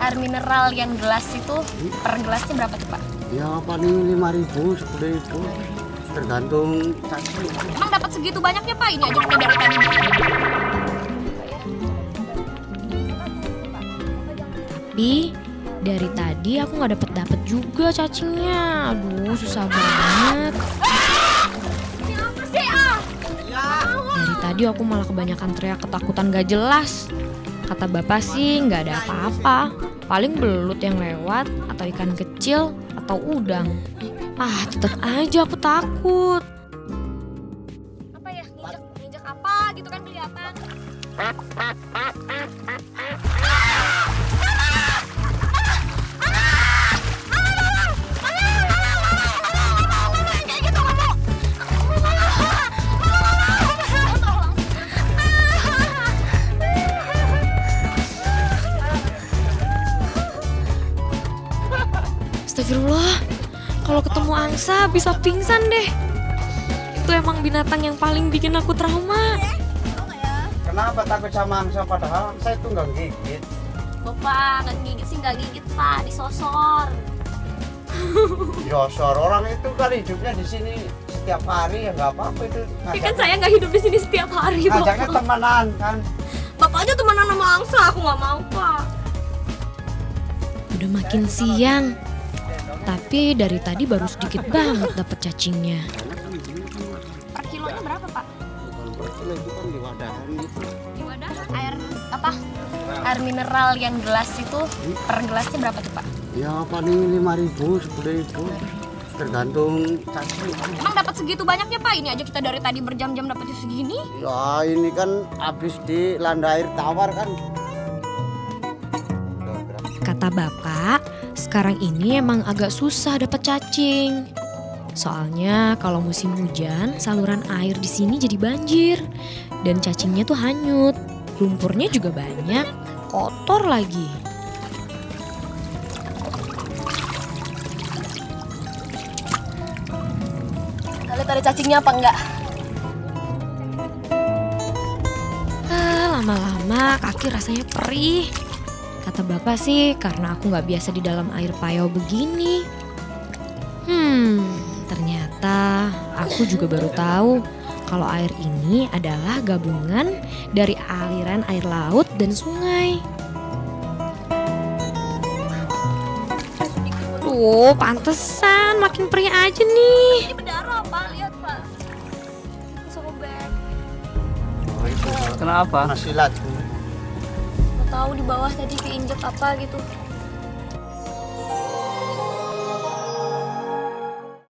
air mineral yang gelas itu per gelasnya berapa tuh pak? Ya paling lima ribu, sepuluh ribu, tergantung cacing. Emang dapat segitu banyaknya pak? Ini aja kita dari tadi. Tapi dari tadi aku nggak dapet dapet juga cacingnya. Aduh susah banget. Ini apa sih ah? Dari tadi aku malah kebanyakan teriak ketakutan gak jelas. Kata bapak sih nggak ada apa-apa. Paling belut yang lewat atau ikan kecil atau udang. Ah tetap aja aku takut. Apa ya? Nginjek, nginjek apa gitu kan kelihatan. Astagfirullah, kalau ketemu angsa bisa pingsan deh. Itu emang binatang yang paling bikin aku trauma. Kenapa takut sama angsa padahal angsa itu nggak gigit? Bapak nggak gigit sih nggak gigit pak, disosor. Yosor orang itu kan hidupnya di sini setiap hari ya nggak apa-apa itu. Tapi kan saya nggak hidup di sini setiap hari Ngajaknya bapak. temenan kan. Bapak aja temenan sama angsa, aku nggak mau pak. Udah makin siang. Tapi dari tadi baru sedikit banget dapet cacingnya. Per kilonya berapa pak? Bukan itu kan di wadahan gitu. Di wadah air apa? Air mineral yang gelas itu per gelasnya berapa tuh pak? Ya paling lima ribu, sepuluh ribu, tergantung cacing. Emang dapat segitu banyaknya pak? Ini aja kita dari tadi berjam-jam dapetnya segini. Ya ini kan habis di landa air tawar kan. Kata bapak, sekarang ini emang agak susah dapet cacing. Soalnya kalau musim hujan, saluran air di sini jadi banjir. Dan cacingnya tuh hanyut. Lumpurnya juga banyak, kotor lagi. Kita lihat ada cacingnya apa enggak? Ah, lama-lama kaki rasanya perih. Kata bapak sih karena aku nggak biasa di dalam air payau begini. Hmm, ternyata aku juga baru tahu kalau air ini adalah gabungan dari aliran air laut dan sungai. Tuh, pantesan makin perih aja nih. Ini berdarah pak, lihat pak. Sobek. Oh itu Kenapa? Nggak tahu di bawah tadi keinjek apa gitu.